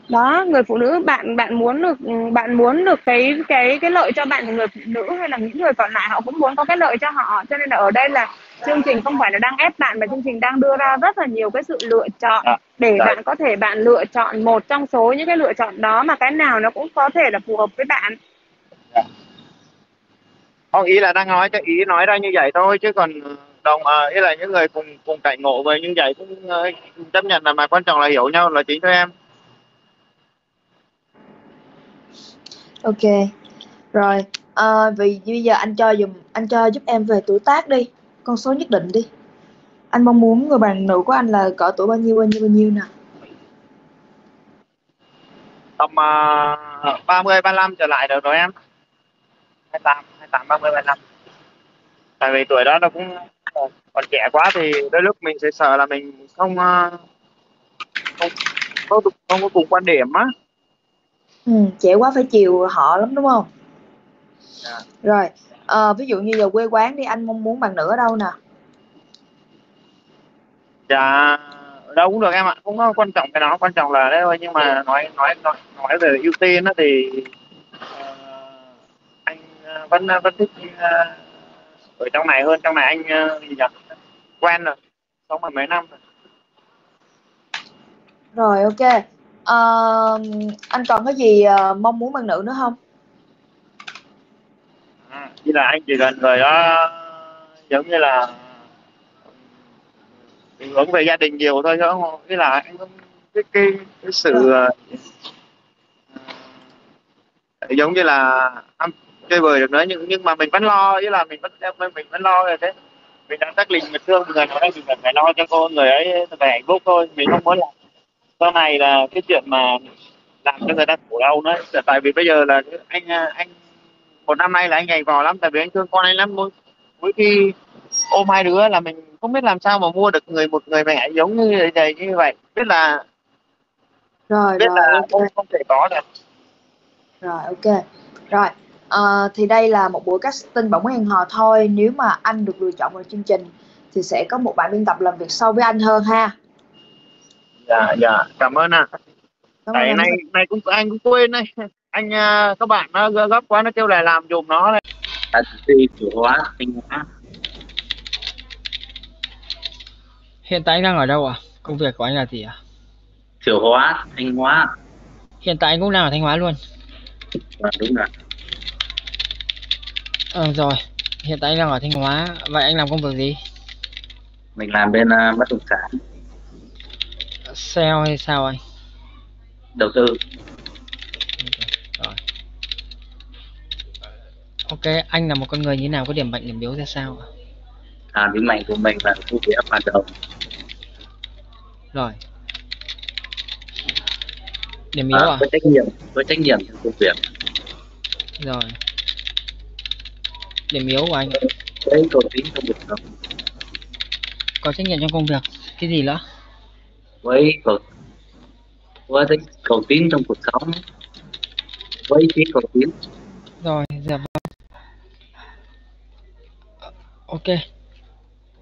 đó người phụ nữ bạn bạn muốn được bạn muốn được cái cái cái lợi cho bạn thì người phụ nữ hay là những người còn lại họ cũng muốn có cái lợi cho họ cho nên là ở đây là chương trình không phải là đang ép bạn mà chương trình đang đưa ra rất là nhiều cái sự lựa chọn Dạ. để Dạ. bạn có thể bạn lựa chọn một trong số những cái lựa chọn đó mà cái nào nó cũng có thể là phù hợp với bạn không ý là đang nói cho ý nói ra như vậy thôi chứ còn đồng ờ, ý là những người cùng cùng cảnh ngộ về như vậy cũng ờ, chấp nhận là mà quan trọng là hiểu nhau là chính thôi em. Ok. Rồi à, vì bây giờ anh cho dùm anh cho giúp em về tuổi tác đi con số nhất định đi. Anh mong muốn người bạn nữ của anh là cỡ tuổi bao nhiêu bao nhiêu bao nhiêu nè? Tầm uh, 30 35 trở lại được rồi em. 28 28 30 35 tại vì tuổi đó nó cũng còn trẻ quá thì đôi lúc mình sẽ sợ là mình không ờ, không không, không có cùng quan điểm á. Ừ, trẻ quá phải chiều họ lắm đúng không? Dạ. rồi ờ, ví dụ như giờ quê quán đi anh mong muốn bạn nữ ở đâu nè? Dạ đâu cũng được em ạ không có quan trọng cái đó quan trọng là đấy thôi nhưng mà nói nói nói nói về ưu tiên đó thì vẫn vẫn thích ở trong này hơn trong này anh ờ, gì nhỉ? Quen rồi sống mà mấy năm rồi? Rồi ok. Ờ, anh còn cái gì ờ, mong muốn bạn nữ nữa không? À, chỉ là anh chỉ cần người đó giống như là định hướng về gia đình nhiều thôi chứ không cái là anh không cái cái, cái sự giống như là chơi bời được nữa nhưng nhưng mà mình vẫn lo ý là mình vẫn mình vẫn lo rồi thế mình đã xác định mình thương người nào đấy mình cần phải lo cho cô người ấy về hạnh phúc thôi. Mình không muốn là sau này là cái chuyện mà làm cho người ta khổ đau nữa. Tại vì bây giờ là anh anh một năm nay là anh nhảy vào lắm tại vì anh thương con anh lắm. Mỗi mỗi khi ôm hai đứa là mình không biết làm sao mà mua được người một người mẹ giống như vậy như vậy. Biết là rồi biết rồi là ok. không không thể có được. Rồi ok. Rồi ờ, thì đây là một buổi casting bỏng hẹn hò thôi. Nếu mà anh được lựa chọn vào chương trình thì sẽ có một bạn biên tập làm việc sâu với anh hơn ha. Dạ dạ. Cảm ơn ạ. Cảm ơn tại nay nay cũng anh cũng quên đây anh à, các bạn nó gấp gấp quá nó kêu là làm dùm nó đây taxi chủ hóa thanh hóa. Hiện tại anh đang ở đâu à? Công việc của anh là gì à? Thiểu hóa thanh hóa. Hiện tại anh cũng đang ở Thanh Hóa luôn. và đúng rồi Ờ rồi, hiện tại anh đang ở Thanh Hóa. Vậy anh làm công việc gì? mình làm bên uh, bất động sản Sale hay sao anh? đầu tư Rồi. Ok, anh là một con người như thế nào? Có điểm mạnh điểm yếu ra sao? ạ? à, điểm mạnh của mình là thu việc hoạt động Rồi. Điểm yếu à, à? có trách nhiệm có trách nhiệm trong công việc Rồi. Điểm yếu của anh đấy cầu tín trong cuộc sống có trách nhiệm trong công việc. Cái gì nữa? với cầu với tính cầu tín trong cuộc sống với chí cầu tín Rồi, dạ vâng. Ờ, Ok.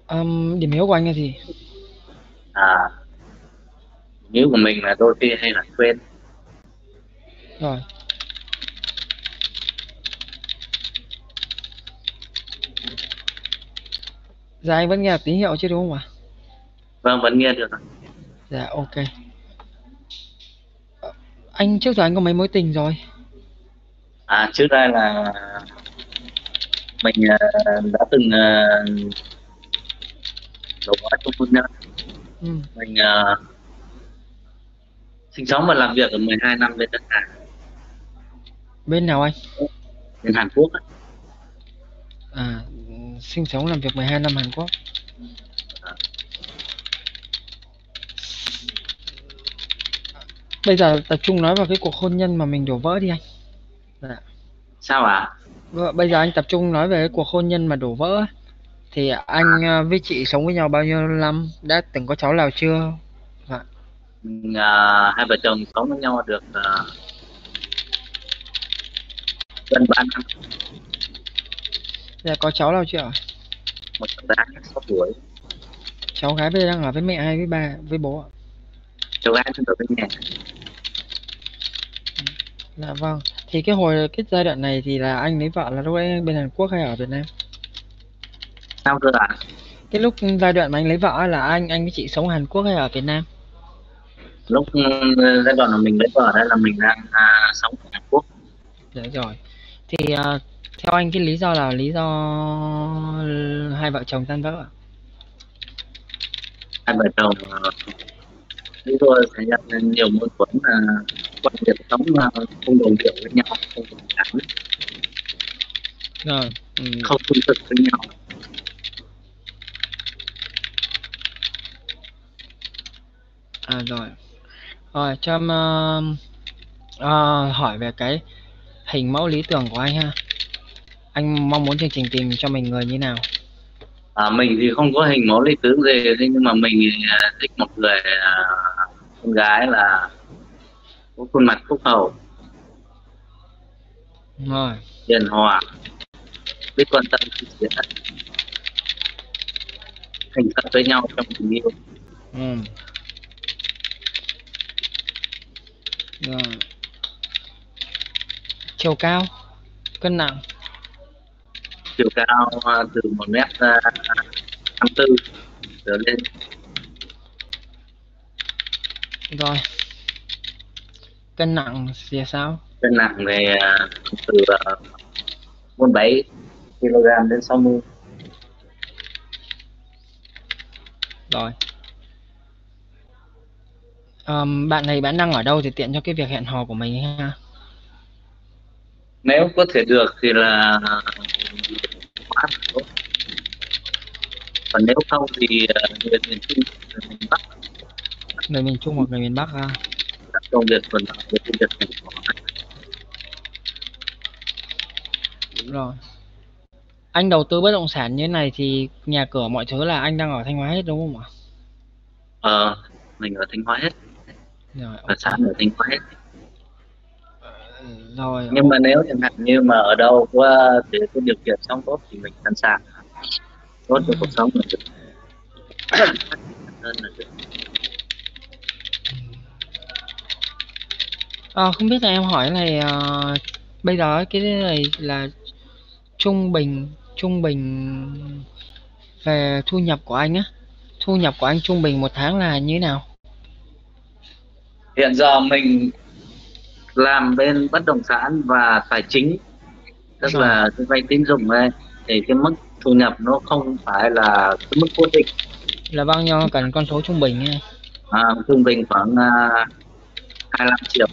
Ừm, điểm yếu của anh là gì? à nếu của mình là đôi khi hay là quên Rồi. Dạ anh vẫn nghe được tín hiệu chứ đúng không ạ? vâng vẫn nghe được ạ. Dạ ok. Ờ, Anh trước giờ anh có mấy mối tình rồi? à trước đây là mình à, đã từng uh, đổ hóa trong hôn nhân Ừ. mình à, sinh sống và làm việc ở 12 năm bên nước ngoài Bên nào anh? bên Hàn Quốc á. À, sinh sống làm việc 12 năm Hàn Quốc. Bây giờ tập trung nói vào cái cuộc hôn nhân mà mình đổ vỡ đi anh. Dạ. sao ạ Vâng, Bây giờ anh tập trung nói về cái cuộc hôn nhân mà đổ vỡ. Thì anh à, với chị sống với nhau bao nhiêu năm? Đã từng có cháu nào chưa? Dạ. à, hai vợ chồng sống với nhau được à, gần 3 năm Dạ, có cháu nào chưa ạ? một cháu gái 6 tuổi Cháu gái bây giờ đang ở với mẹ hay với ba, với bố ạ? cháu gái trong ở bên nhà Dạ vâng. Thì cái hồi cái giai đoạn này thì là anh lấy vợ là lúc ấy anh bên Hàn Quốc hay ở Việt Nam? sao cơ ạ Cái lúc giai đoạn mà anh lấy vợ là anh anh với chị sống ở Hàn Quốc hay ở Việt Nam? lúc ừ, giai đoạn mà mình lấy vợ đấy là mình đang à, sống ở Hàn Quốc Dạ rồi. Thì à, theo anh cái lý do là lý do hai vợ chồng tan vỡ ạ? hai vợ chồng uh, chúng tôi xảy ra nhiều mâu thuẫn là quan điểm sống là không đồng điệu với nhau không đồng cảm Rồi. Ừ. không trung thực với nhau À rồi. Rồi cho em ờ, ờ, hỏi về cái hình mẫu lý tưởng của anh ha. Anh mong muốn chương trình tìm cho mình người như nào? à, mình thì không có hình mẫu lý tưởng gì thế nhưng mà mình à, thích một người à, con gái là có khuôn mặt phúc hậu Rồi. hiền hòa biết quan tâm sẻ thành thật với nhau trong tình yêu Ừ. Rồi. Chiều cao, cân nặng, chiều cao à, từ một mét à, năm tư trở lên rồi. Cân nặng thì sao? cân nặng về à, từ uh, 47 kg đến 60 Rồi. Ờm, bạn này bạn đang ở đâu thì tiện cho cái việc hẹn hò của mình ha. nếu có thể được thì là là tốt còn nếu không thì uh, người miền trung người miền bắc. Người miền Trung hoặc người miền Bắc ha? Các công việc thuận lợi với công việc thành phố đúng rồi. Anh đầu tư bất động sản như thế này thì nhà cửa mọi thứ là anh đang ở Thanh Hóa hết đúng không ạ? Ờ mình ở Thanh Hóa hết. Rồi và sản ở Thanh Hóa hết rồi nhưng mà nếu chẳng hạn như mà ở đâu có thì có điều kiện sống tốt thì mình sẵn sàng. Tốt cho cuộc sống mình. Được hơn là được Ờ, không biết là em hỏi này ờ, bây giờ cái này là trung bình trung bình về thu nhập của anh á. Thu nhập của anh trung bình một tháng là như thế nào? Hiện giờ mình làm bên bất động sản và tài chính. Tức Rồi. là cái vay tín dụng đây thì cái mức thu nhập nó không phải là cái mức cố định. Là bao nhiêu cần con số trung bình nha à, trung bình khoảng uh, 25 triệu.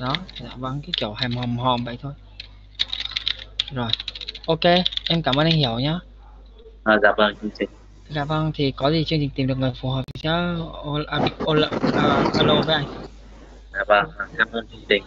Đó dạ vâng cái kiểu hàm hòm hòm vậy thôi. Rồi ok em cảm ơn anh hiểu nhá. À, dạ vâng chương trình dạ vâng thì có gì chương trình tìm được người phù hợp thì sẽ à, à, alo với anh dạ vâng cảm ơn chương trình